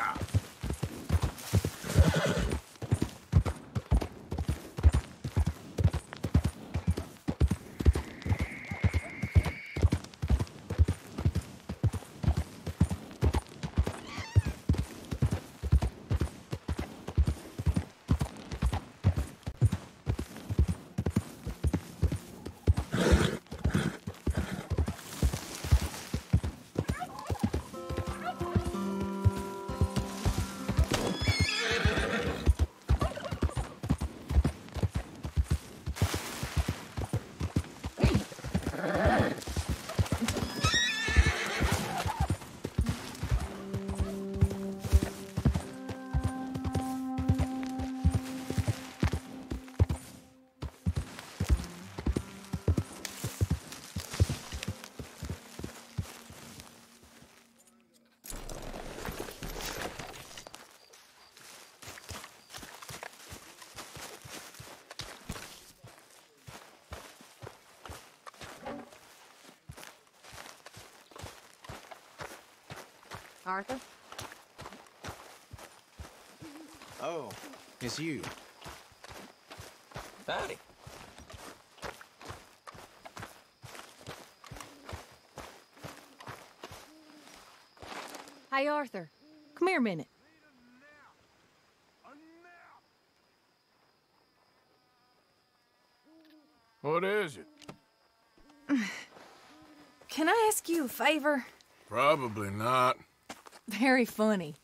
Yeah. Arthur? Oh, it's you. Howdy. Hey, Arthur. Come here a minute. What is it? Can I ask you a favor? Probably not. Very funny.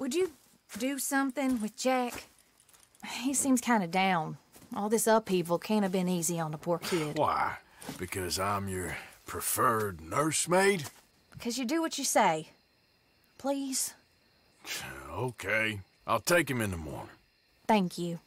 Would you do something with Jack? He seems kind of down. All this upheaval can't have been easy on the poor kid. Why? Because I'm your preferred nursemaid? Because you do what you say. Please? Okay. I'll take him in the morning. Thank you.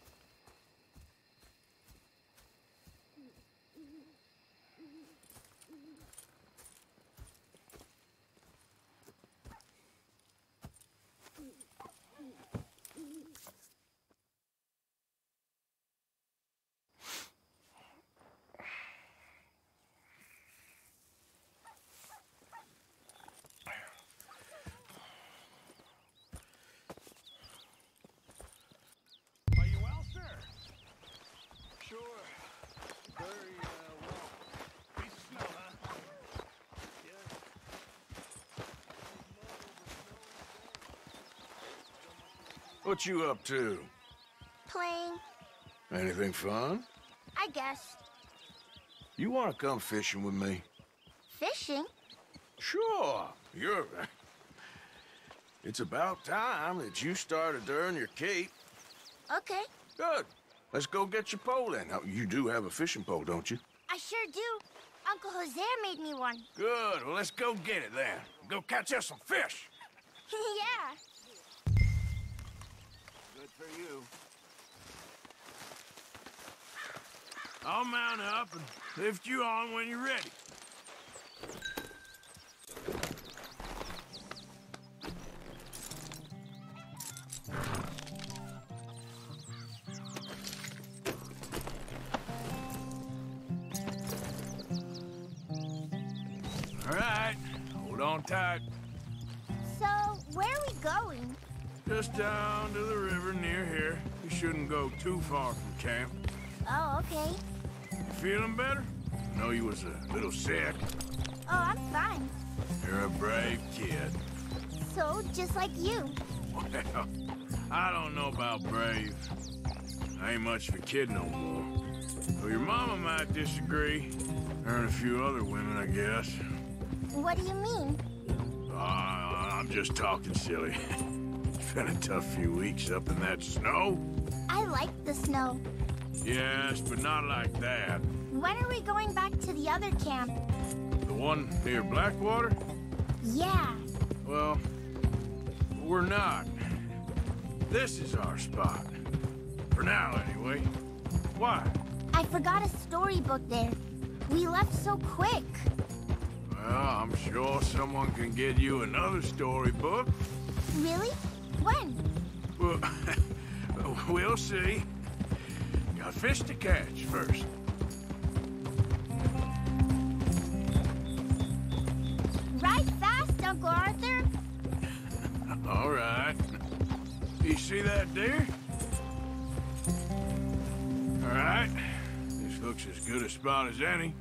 Sure. Very, uh, well. Piece of snow, huh? What you up to? Playing, Anything fun? I guess. You want to come fishing with me? Fishing? Sure. You're... It's about time that you started to earn your cape. Okay, Good. Let's go get your pole in. Now, you do have a fishing pole, don't you? I sure do. Uncle Jose made me one. Good. Well, let's go get it then. Go catch us some fish. yeah. Good for you. I'll mount up and lift you on when you're ready. Go too far from camp. Oh, okay. You feeling better? I know you was a little sick. Oh, I'm fine. You're a brave kid. So, just like you. Well, I don't know about brave. I ain't much of a kid no more. Though your mama might disagree. Her and a few other women, I guess. What do you mean? Uh, I'm just talking silly. it's been a tough few weeks up in that snow. I like the snow. Yes, but not like that. When are we going back to the other camp? The one near Blackwater? Yeah. Well, we're not. This is our spot. For now, anyway. Why? I forgot a storybook there. We left so quick. Well, I'm sure someone can get you another storybook. Really? When? Well, we'll see. Got fish to catch first. Ride fast, Uncle Arthur. All right. You see that deer? All right. This looks as good a spot as any.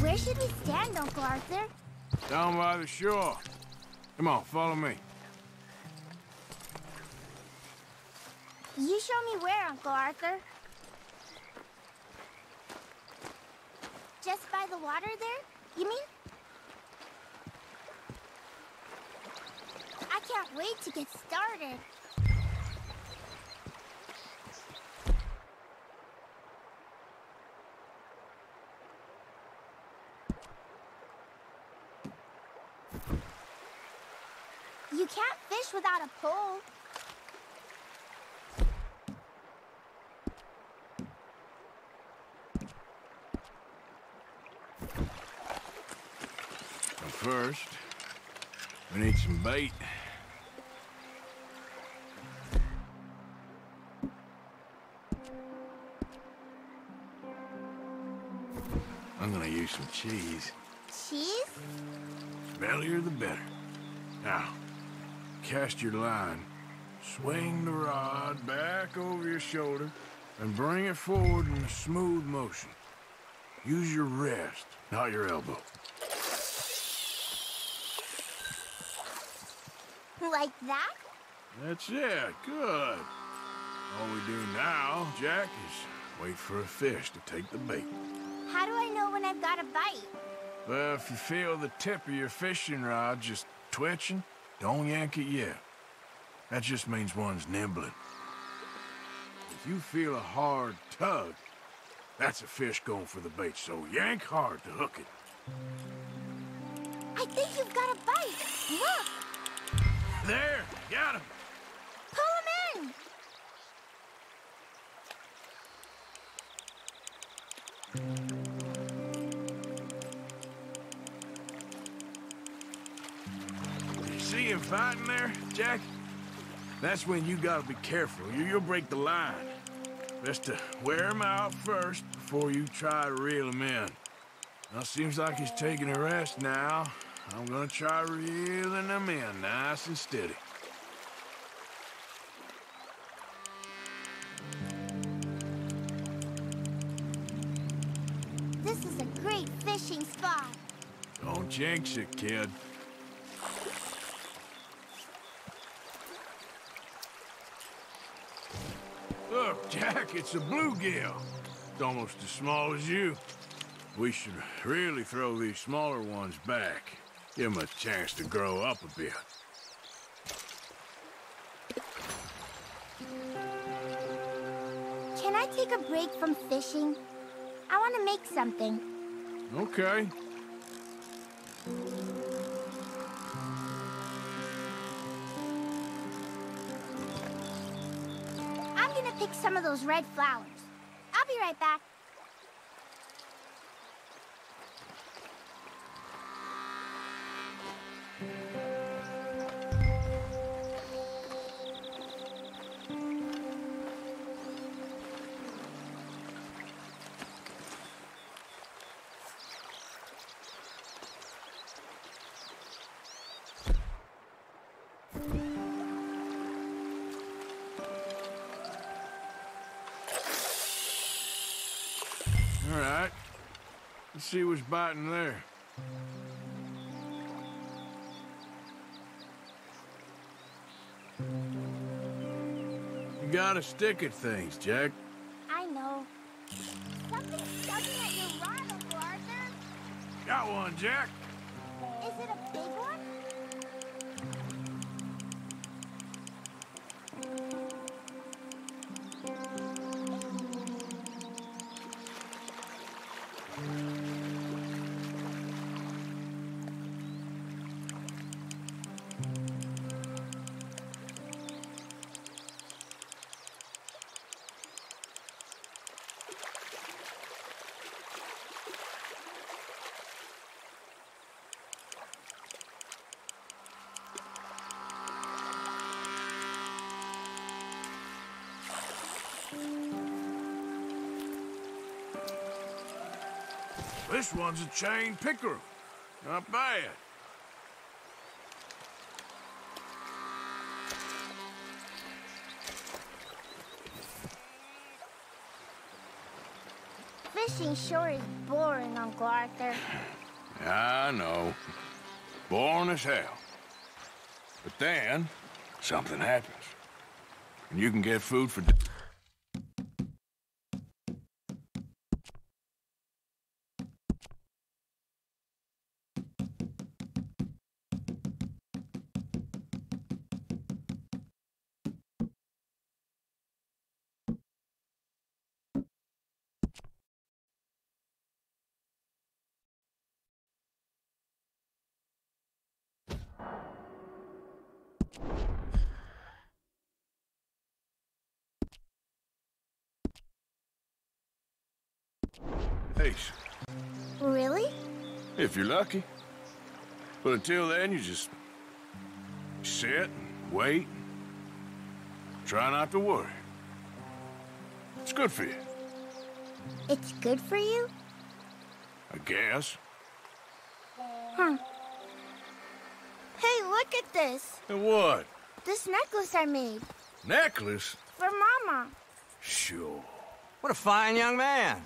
Where should we stand, Uncle Arthur? Down by the shore. Come on, follow me. You show me where, Uncle Arthur. Just by the water there, you mean? I can't wait to get started. Can't fish without a pole. But first, we need some bait. I'm gonna use some cheese. Cheese? Smellier the better. Now, cast your line, swing the rod back over your shoulder, and bring it forward in a smooth motion. Use your wrist, not your elbow. Like that? That's it. Good. All we do now, Jack, is wait for a fish to take the bait. How do I know when I've got a bite? Well, if you feel the tip of your fishing rod just twitching, don't yank it yet. That just means one's nibbling. If you feel a hard tug, that's a fish going for the bait, so yank hard to hook it. I think you've got a bite. Look, There, got him. pull him in. You see him fighting there, Jack? That's when you gotta be careful. You, you'll break the line. Best to wear him out first before you try to reel him in. Now, seems like he's taking a rest now. I'm gonna try reeling him in nice and steady. This is a great fishing spot. Don't jinx it, kid. It's a bluegill. It's almost as small as you. We should really throw these smaller ones back. Give them a chance to grow up a bit. Can I take a break from fishing? I want to make something. Okay. Pick some of those red flowers. I'll be right back. See what's biting there. You gotta stick at things, Jack. I know. Something's tugging at your rod, Uncle Arthur. Got one, Jack. This one's a chain pickerel. Not bad. Fishing sure is boring, Uncle Arthur. I know. Boring as hell. But then, something happens. And you can get food for... Ace, Really? if you're lucky. But until then, you just... sit and wait. Try not to worry. It's good for you, It's good for you? I guess. Huh. Hey, look at this. And what? This necklace I made. Necklace? For Mama. Sure. What a fine young man.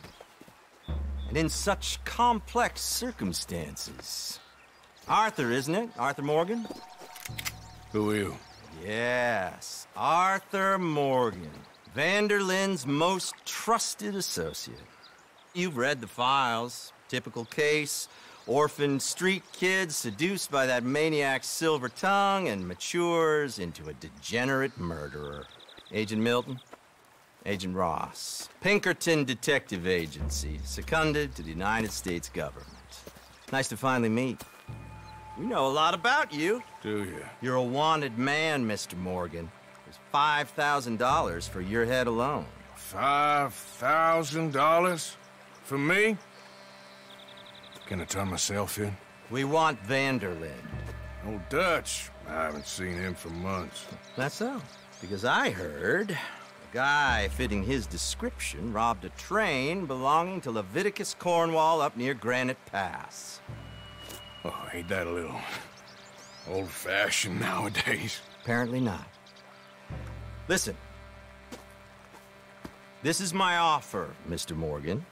And in such complex circumstances. Arthur, isn't it? Arthur Morgan? Who are you? Yes, Arthur Morgan. Van der Linde's most trusted associate. You've read the files. Typical case. Orphaned street kid seduced by that maniac's silver tongue and matures into a degenerate murderer. Agent Milton? Agent Ross. Pinkerton Detective Agency, seconded to the United States government. Nice to finally meet. We know a lot about you. Do you? You're a wanted man, Mr. Morgan. There's $5,000 for your head alone. Five thousand dollars? For me? Can I turn myself in? We want Van der Linde. Old Dutch. I haven't seen him for months. That's so. Because I heard guy fitting his description robbed a train belonging to Leviticus Cornwall up near Granite Pass. Oh, ain't that a little old-fashioned nowadays? Apparently not. Listen. This is my offer, Mr. Morgan.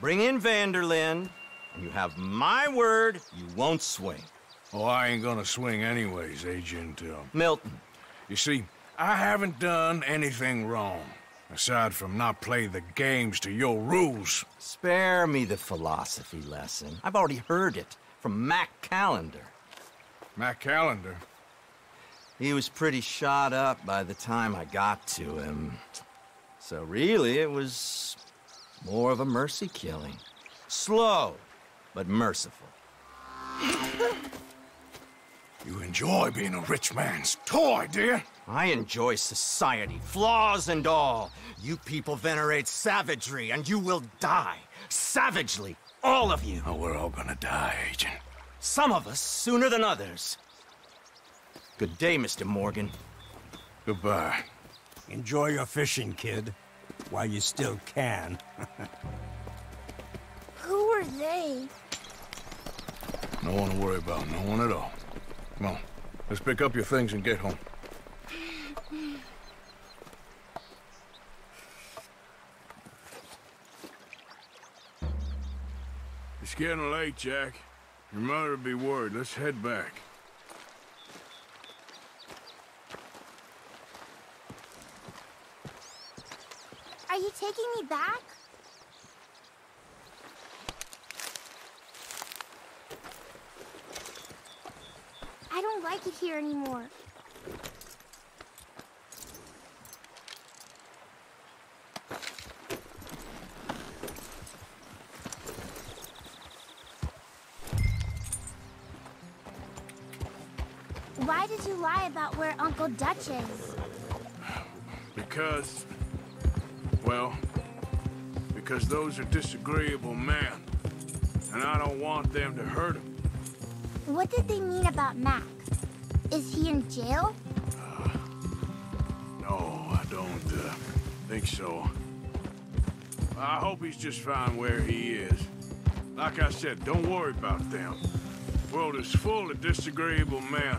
Bring in Van der Linde, and you have my word you won't swing. Oh, I ain't gonna swing anyways, Agent, uh, Milton, You see, I haven't done anything wrong, aside from not play the games to your rules. spare me the philosophy lesson. I've already heard it from Mac Callander. Mac Callander. He was pretty shot up by the time I got to him. So really, it was more of a mercy killing. Slow, but merciful. You enjoy being a rich man's toy, dear. I enjoy society, flaws and all. You people venerate savagery, and you will die. Savagely, all of you. Oh, we're all gonna die, Agent. Some of us sooner than others. Good day, Mr. Morgan. Goodbye. Enjoy your fishing, kid, while you still can. Who are they? No one to worry about, no one at all. Come on, let's pick up your things and get home. It's getting late, Jack. Your mother'll be worried. Let's head back. Are you taking me back? I don't like it here anymore. Lie about where Uncle Dutch is? Because, well, because those are disagreeable men. And I don't want them to hurt him. What did they mean about Mac? Is he in jail? No, I don't uh, think so. I hope he's just fine where he is. Like I said, don't worry about them. The world is full of disagreeable men.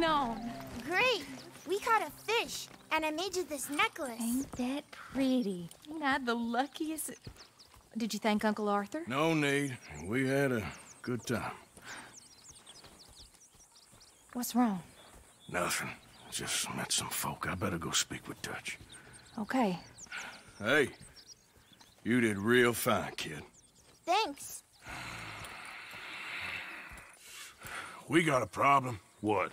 Boys getting on? Great. We caught a fish, and I made you this necklace. Ain't that pretty? Ain't I the luckiest? Did you thank Uncle Arthur? No need. We had a good time. What's wrong? Nothing. Just met some folk. I better go speak with Dutch. Okay. Hey, you did real fine, kid. Thanks. We got a problem. What?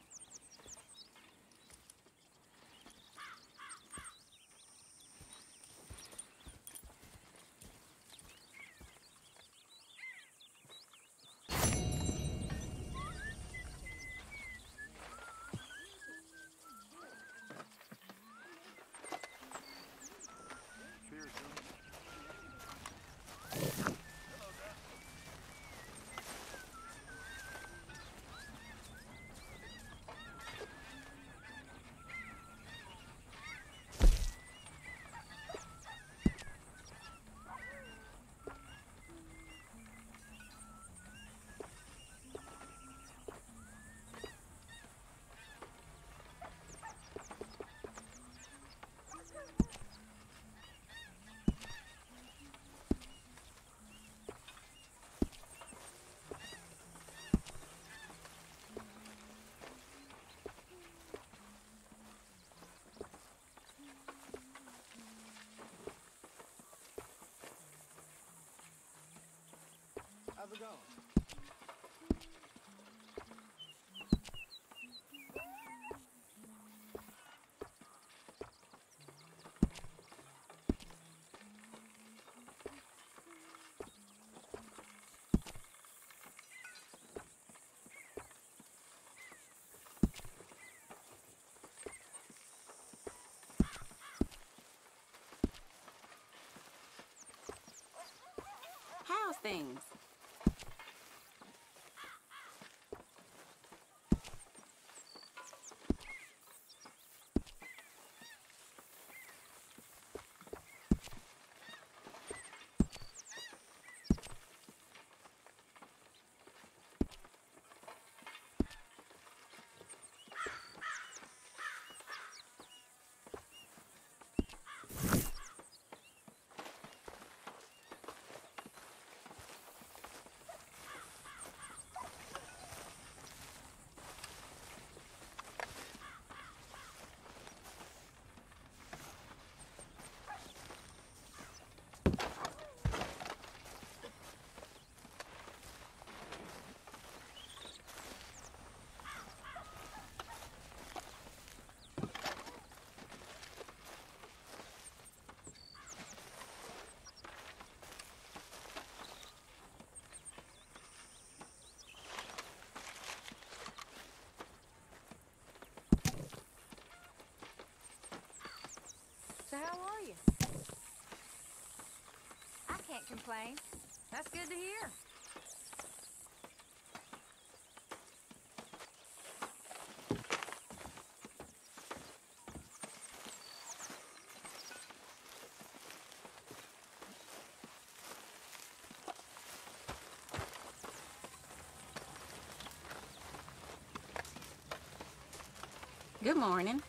How's things? how are you? I can't complain. That's good to hear. Good morning.